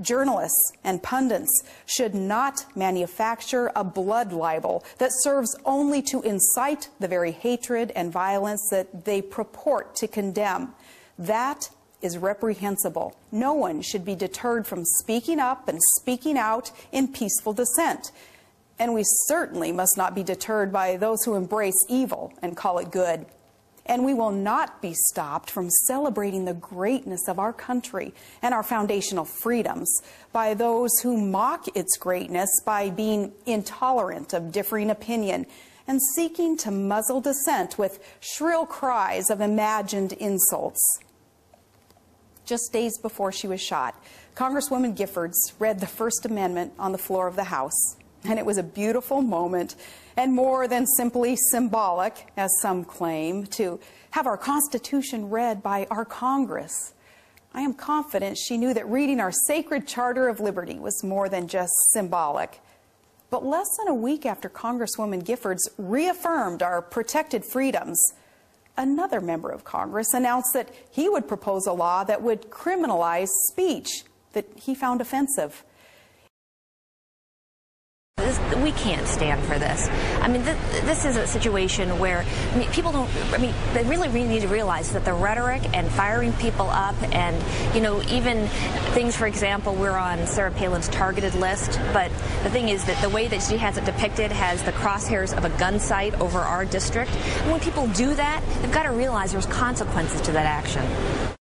Journalists and pundits should not manufacture a blood libel that serves only to incite the very hatred and violence that they purport to condemn. That is reprehensible. No one should be deterred from speaking up and speaking out in peaceful dissent. And we certainly must not be deterred by those who embrace evil and call it good. And we will not be stopped from celebrating the greatness of our country and our foundational freedoms by those who mock its greatness by being intolerant of differing opinion and seeking to muzzle dissent with shrill cries of imagined insults. Just days before she was shot, Congresswoman Giffords read the First Amendment on the floor of the House. And it was a beautiful moment and more than simply symbolic, as some claim, to have our Constitution read by our Congress. I am confident she knew that reading our sacred Charter of Liberty was more than just symbolic. But less than a week after Congresswoman Giffords reaffirmed our protected freedoms, another member of Congress announced that he would propose a law that would criminalize speech that he found offensive. We can't stand for this. I mean, th this is a situation where I mean, people don't. I mean, they really, really need to realize that the rhetoric and firing people up, and you know, even things. For example, we're on Sarah Palin's targeted list, but the thing is that the way that she has it depicted has the crosshairs of a gun sight over our district. And when people do that, they've got to realize there's consequences to that action.